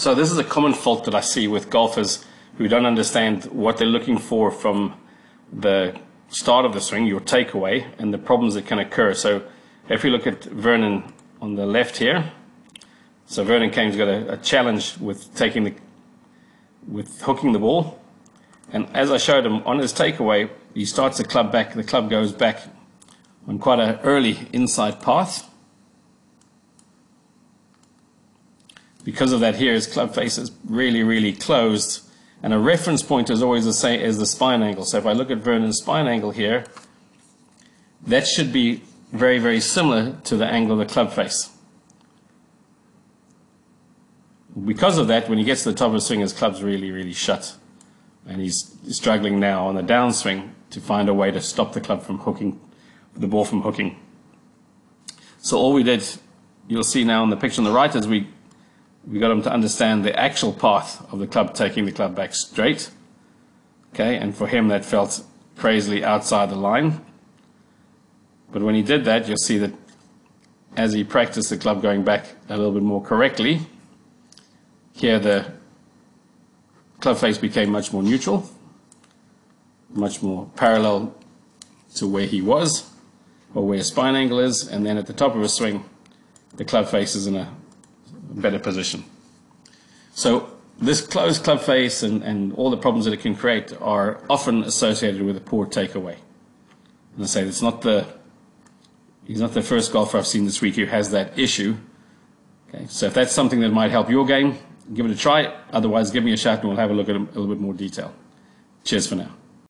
So this is a common fault that I see with golfers who don't understand what they're looking for from the start of the swing, your takeaway, and the problems that can occur. So if you look at Vernon on the left here, so Vernon Kane's got a, a challenge with taking the, with hooking the ball. And as I showed him on his takeaway, he starts the club back, the club goes back on quite an early inside path. Because of that here, his club face is really, really closed. And a reference point is always the same as the spine angle. So if I look at Vernon's spine angle here, that should be very, very similar to the angle of the club face. Because of that, when he gets to the top of the swing, his club's really, really shut. And he's struggling now on the downswing to find a way to stop the club from hooking, the ball from hooking. So all we did, you'll see now in the picture on the right, is we we got him to understand the actual path of the club taking the club back straight. Okay, and for him that felt crazily outside the line. But when he did that, you'll see that as he practiced the club going back a little bit more correctly, here the club face became much more neutral, much more parallel to where he was, or where his spine angle is, and then at the top of his swing, the club face is in a better position. So this closed club face and, and all the problems that it can create are often associated with a poor takeaway. And I say it's not the he's not the first golfer I've seen this week who has that issue. Okay, so if that's something that might help your game, give it a try. Otherwise, give me a shout and we'll have a look at it a little bit more detail. Cheers for now.